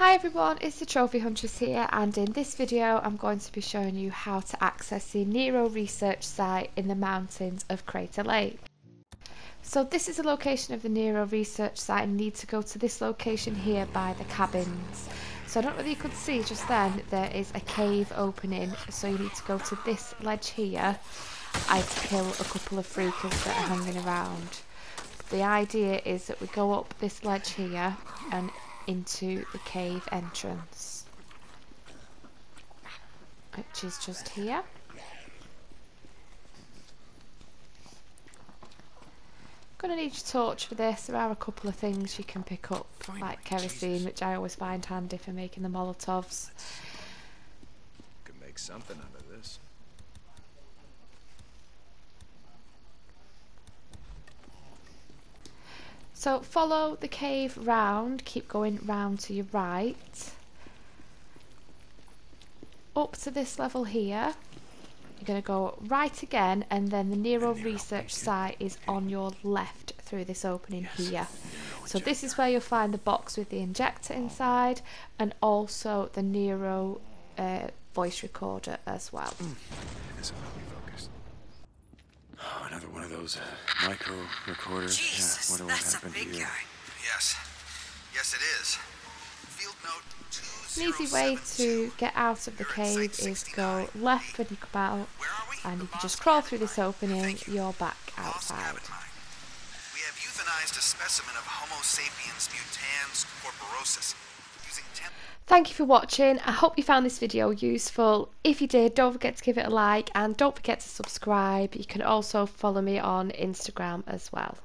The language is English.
Hi everyone, it's the Trophy Huntress here and in this video I'm going to be showing you how to access the Nero research site in the mountains of Crater Lake. So this is the location of the Nero research site and need to go to this location here by the cabins. So I don't know whether you could see just then there is a cave opening so you need to go to this ledge here and kill a couple of freakers that are hanging around. The idea is that we go up this ledge here and into the cave entrance which is just here Gonna need your torch for this. There are a couple of things you can pick up, like kerosene, which I always find handy for making the Molotovs. Could make something out of this. So follow the cave round, keep going round to your right. Up to this level here. You're going to go right again and then the Nero research site is on your left through this opening here. So this is where you'll find the box with the injector inside and also the Nero uh, voice recorder as well. This will help me focus. Oh, another one of those uh, micro recorders. Jesus, yeah, wonder what that's a happened big here. guy. Yes. Yes, it is. Field note An easy way to get out of the cave site is go left when you come out Where are and you can just crawl through this opening, Thank you. you're back outside. We have euthanized a specimen of Homo sapiens mutans corporosus using temp. Thank you for watching. I hope you found this video useful. If you did, don't forget to give it a like and don't forget to subscribe. You can also follow me on Instagram as well.